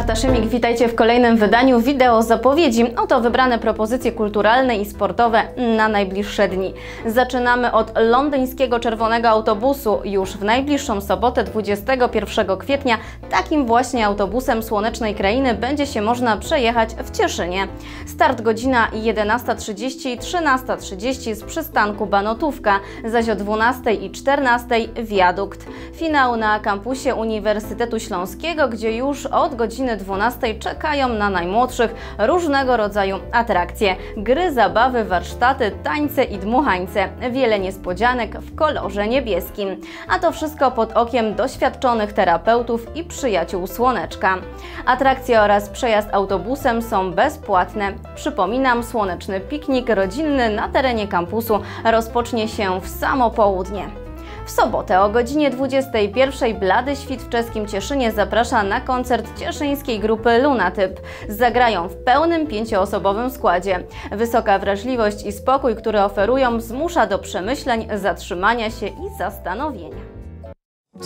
Marta Szymik, witajcie w kolejnym wydaniu wideo zapowiedzi. Oto wybrane propozycje kulturalne i sportowe na najbliższe dni. Zaczynamy od londyńskiego czerwonego autobusu. Już w najbliższą sobotę 21 kwietnia takim właśnie autobusem Słonecznej Krainy będzie się można przejechać w Cieszynie. Start godzina 11.30 i 13.30 z przystanku Banotówka, zaś o 12 i 14 wiadukt. Finał na kampusie Uniwersytetu Śląskiego, gdzie już od godziny 12 czekają na najmłodszych różnego rodzaju atrakcje. Gry, zabawy, warsztaty, tańce i dmuchańce. Wiele niespodzianek w kolorze niebieskim. A to wszystko pod okiem doświadczonych terapeutów i przyjaciół Słoneczka. Atrakcje oraz przejazd autobusem są bezpłatne. Przypominam, słoneczny piknik rodzinny na terenie kampusu rozpocznie się w samo południe. W sobotę o godzinie 21 Blady Świt w czeskim Cieszynie zaprasza na koncert cieszyńskiej grupy Lunatyp. Zagrają w pełnym pięcioosobowym składzie. Wysoka wrażliwość i spokój, które oferują, zmusza do przemyśleń, zatrzymania się i zastanowienia.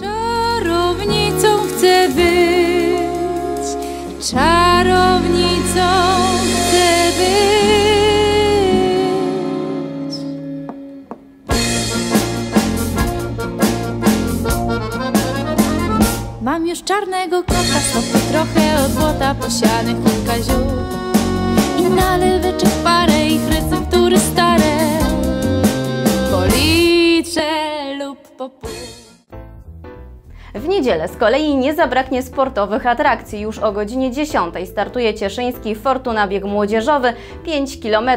Czarownicą chcę być, czarownicą chcę być. Czarnego kota, stopy trochę od złota, posianych kilka ziół. I naleweczek parę ich receptury stare, W niedzielę z kolei nie zabraknie sportowych atrakcji. Już o godzinie 10 startuje cieszyński Fortuna Bieg Młodzieżowy 5 km,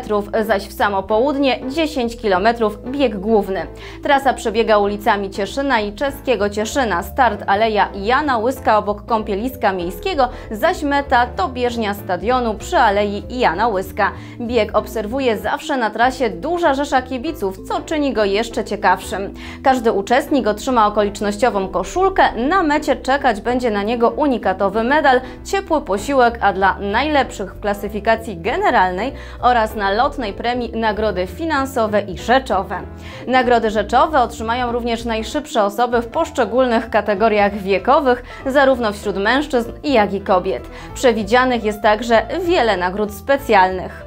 zaś w samo południe 10 km bieg główny. Trasa przebiega ulicami Cieszyna i czeskiego Cieszyna. Start Aleja Jana Łyska obok kąpieliska miejskiego, zaś meta to bieżnia stadionu przy Alei Jana Łyska. Bieg obserwuje zawsze na trasie duża rzesza kibiców, co czyni go jeszcze ciekawszym. Każdy uczestnik otrzyma okolicznościową koszulkę, na mecie czekać będzie na niego unikatowy medal, ciepły posiłek, a dla najlepszych w klasyfikacji generalnej oraz na lotnej premii nagrody finansowe i rzeczowe. Nagrody rzeczowe otrzymają również najszybsze osoby w poszczególnych kategoriach wiekowych, zarówno wśród mężczyzn, jak i kobiet. Przewidzianych jest także wiele nagród specjalnych.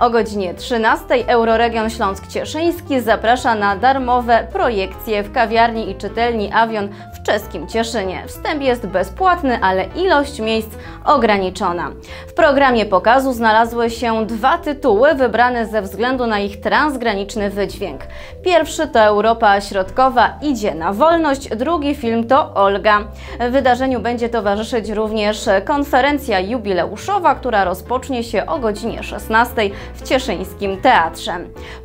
O godzinie 13 Euroregion Śląsk-Cieszyński zaprasza na darmowe projekcje w kawiarni i czytelni Avion w czeskim Cieszynie. Wstęp jest bezpłatny, ale ilość miejsc ograniczona. W programie pokazu znalazły się dwa tytuły wybrane ze względu na ich transgraniczny wydźwięk. Pierwszy to Europa Środkowa idzie na wolność, drugi film to Olga. Wydarzeniu będzie towarzyszyć również konferencja jubileuszowa, która rozpocznie się o godzinie 16 w Cieszyńskim Teatrze.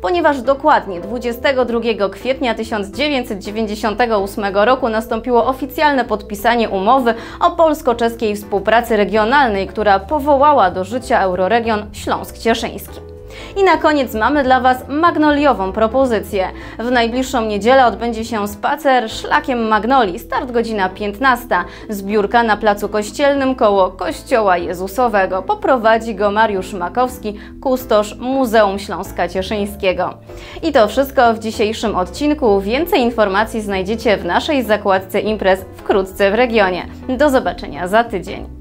Ponieważ dokładnie 22 kwietnia 1998 roku nastąpiło oficjalne podpisanie umowy o polsko-czeskiej współpracy regionalnej, która powołała do życia Euroregion Śląsk-Cieszyński. I na koniec mamy dla Was magnoliową propozycję. W najbliższą niedzielę odbędzie się spacer szlakiem Magnolii. Start godzina 15. Zbiórka na Placu Kościelnym koło Kościoła Jezusowego. Poprowadzi go Mariusz Makowski, kustosz Muzeum Śląska Cieszyńskiego. I to wszystko w dzisiejszym odcinku. Więcej informacji znajdziecie w naszej zakładce imprez wkrótce w regionie. Do zobaczenia za tydzień.